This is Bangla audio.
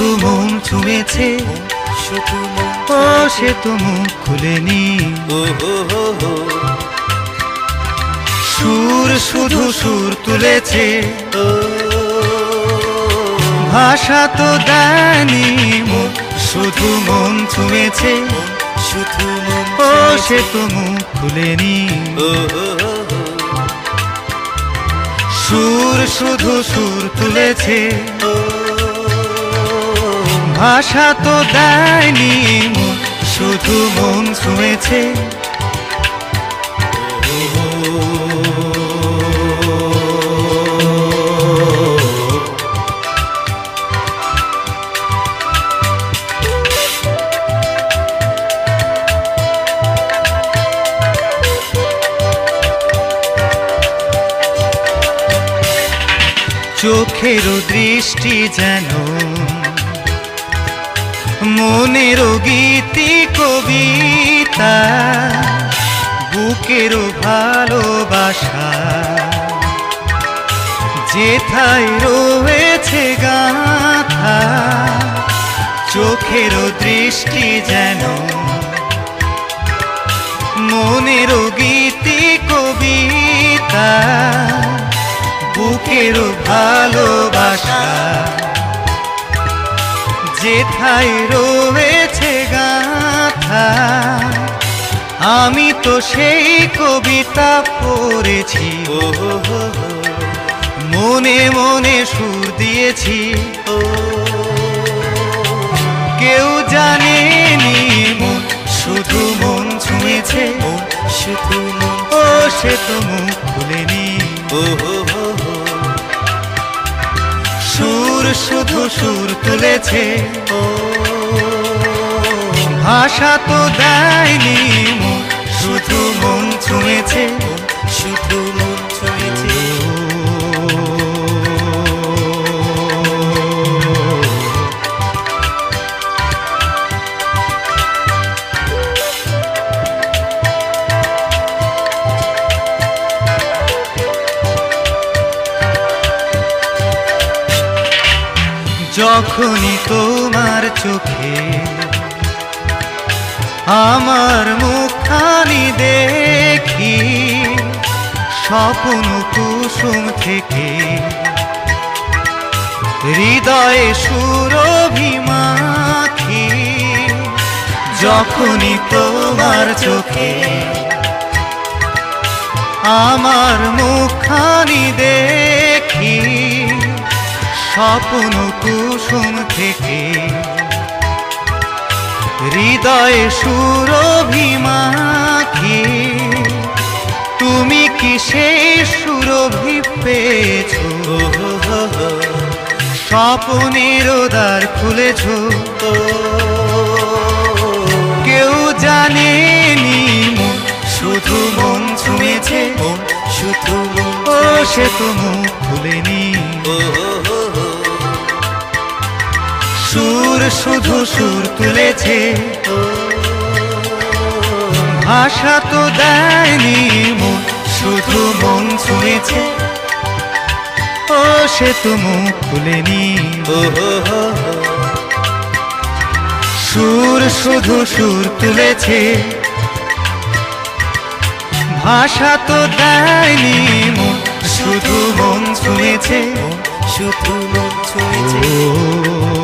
শুধু মন ছুঁয়েছে। সে তো মুখ খুলেনি। সুর শুধু সুর তুলেছে। ভাষা তো দেয়নি শুধু মন ছুঁয়েছে। শুধু ও সে তো মুখ খুলেনি। সুর শুধু সুর তুলেছে। ও ভাষা তো দেয়নি শুধু মন ছুঁয়েছে। চোখেরও দৃষ্টি যেন মনেরও গীতি কবিতা বুকেরও ভালোবাসা। যেথায় রয়েছে গাথা চোখেরও দৃষ্টি যেন। মনেরও গীতি কবিতা বুকেরও ভালোবাসা। যেথায় রয়েছে গাথা, আমি তো সেই কবিতা পড়েছি। ও মনে মনে সুর দিয়েছি। ও, কেউ জানেনি মন, শুধু মন ছুঁয়েছে। মন শুধু মন, ও, সে মুখ খুলেনি। ও হো সুর শুধু সুর তুলেছে। ও ভাষা তো দেয়নি শুধু মন ছুঁয়েছে। শুধু যখনই তোমার চোখে আমার মুখানি দেখি, স্বপ্ন কুসুম থেকে। হৃদয়ে সুরভিমাখি, যখনই তোমার চোখে আমার মুখানি দেখি স্বপ্ন কুসুম থেকে। হৃদয়ে সুরভিমাখি তুমি কি সুরভি পেয়েছ? স্বপ্নের দ্বার খুলেছ কেউ জানেনি শুধু মন মন শুধু সে তো মুখ খুলেনি। ও সুর শুধু সুর তুলেছে। ভাষা তো দেয়নি মন শুধু মন ছুঁয়েছে ও সে তো মুখ খুলেনি সুর শুধু সুর তুলেছে। ভাষা তো দেয়নি মন শুধু মন ছুঁয়েছে শুধু মন ও